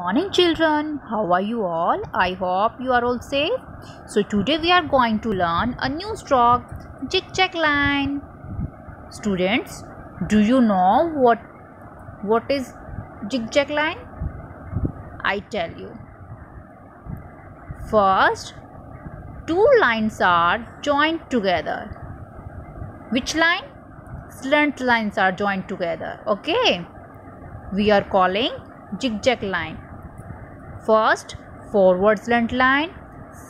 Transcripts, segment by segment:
morning children. How are you all? I hope you are all safe. So today we are going to learn a new stroke zigzag line. Students do you know what what is zigzag line? I tell you. First two lines are joined together. Which line? Slant lines are joined together. Okay. We are calling zigzag line first forward slant line.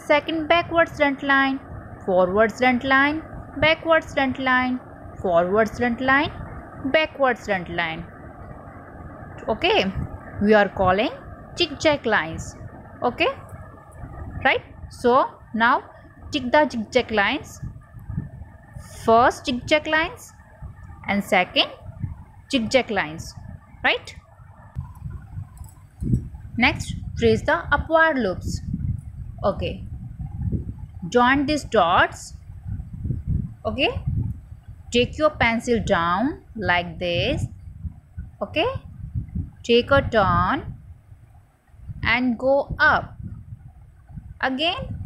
Second backward slant line. Forward slant line backward slant line. Forward slant line backward slant line. Okay we are calling zigzag lines. Okay right? So now tick the zigzag lines. First zigzag lines and second zigzag lines right next trace the upward loops. Okay. Join these dots. Okay. Take your pencil down like this. Okay. Take a turn and go up. Again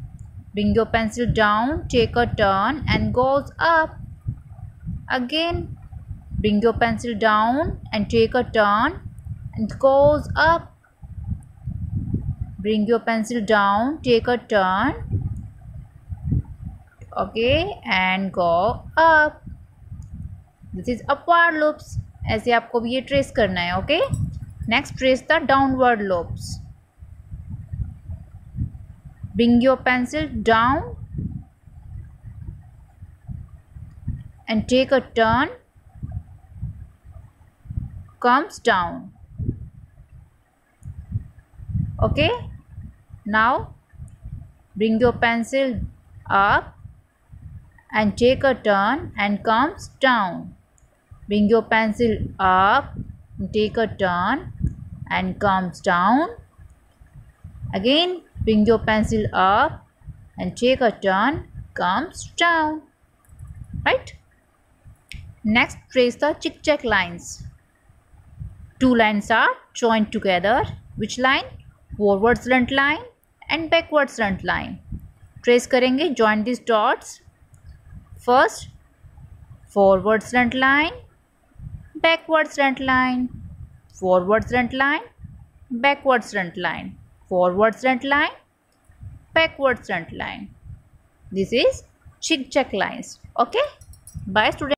bring your pencil down take a turn and goes up. Again bring your pencil down and take a turn and goes up bring your pencil down take a turn okay and go up this is upward loops ऐसे आपको भी ये trace करना है okay next trace the downward loops bring your pencil down and take a turn comes down okay Now bring your pencil up and take a turn and comes down. Bring your pencil up, take a turn and comes down. Again bring your pencil up and take a turn comes down. Right? Next trace the zigzag lines. Two lines are joined together. Which line? Forward slant line and backward front line. Trace करेंगे join this dots first forward front line backward front line forward front line backward front line forward front line backward front line this is chick check lines okay bye student